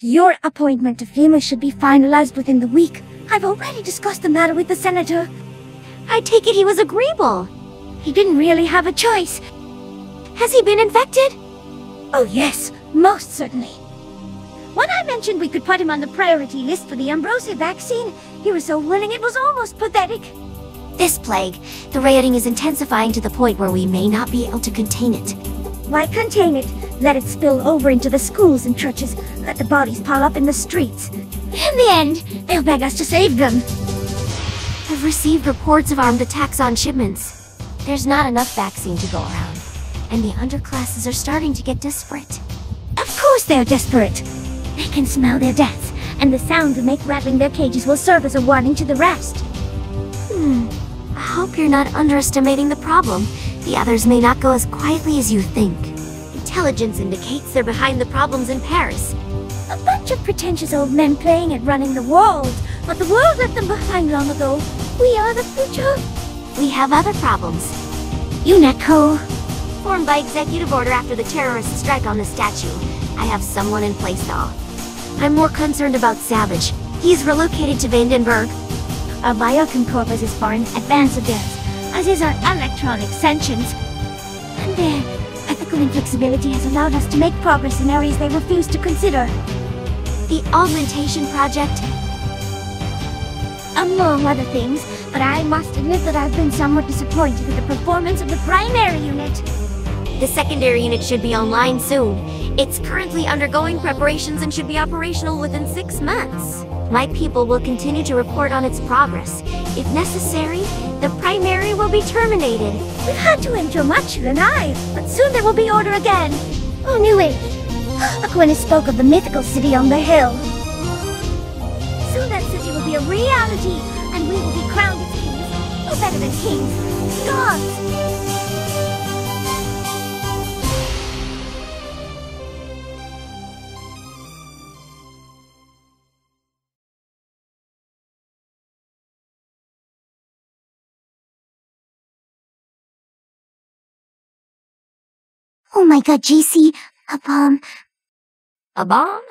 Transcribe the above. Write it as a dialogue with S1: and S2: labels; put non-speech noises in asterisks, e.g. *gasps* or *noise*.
S1: Your appointment to FEMA should be finalized within the week. I've already discussed the matter with the senator.
S2: I take it he was agreeable.
S1: He didn't really have a choice.
S2: Has he been infected?
S1: Oh yes, most certainly. When I mentioned we could put him on the priority list for the Ambrosia vaccine, he was so willing it was almost pathetic.
S2: This plague, the rioting is intensifying to the point where we may not be able to contain it.
S1: Why contain it? Let it spill over into the schools and churches. Let the bodies pile up in the streets. In the end, they'll beg us to save them.
S2: I've received reports of armed attacks on shipments. There's not enough vaccine to go around, and the underclasses are starting to get desperate.
S1: Of course they're desperate. They can smell their deaths, and the sound they make rattling their cages will serve as a warning to the rest.
S2: Hmm. I hope you're not underestimating the problem. The others may not go as quietly as you think. Intelligence indicates they're behind the problems in Paris.
S1: A bunch of pretentious old men playing at running the world, but the world left them behind long ago. We are the future.
S2: We have other problems.
S1: UNATCO.
S2: Formed by executive order after the terrorist strike on the statue. I have someone in place now. I'm more concerned about Savage. He's relocated to Vandenberg.
S1: Our Biochem Corpus is far in advance of theirs, as is our electronic sentience. Inflexibility has allowed us to make progress in areas they refuse to consider.
S2: The Augmentation Project?
S1: Among other things, but I must admit that I've been somewhat disappointed with the performance of the primary unit.
S2: The secondary unit should be online soon. It's currently undergoing preparations and should be operational within six months. My people will continue to report on its progress. If necessary, the primary will be terminated.
S1: We've had to endure much, and I, but soon there will be order again. Oh, Who knew it? *gasps* Aquinas spoke of the mythical city on the hill. Soon that city will be a reality, and we will be crowned as kings. No better than kings. Gods!
S2: Oh my god, JC, a bomb. A bomb?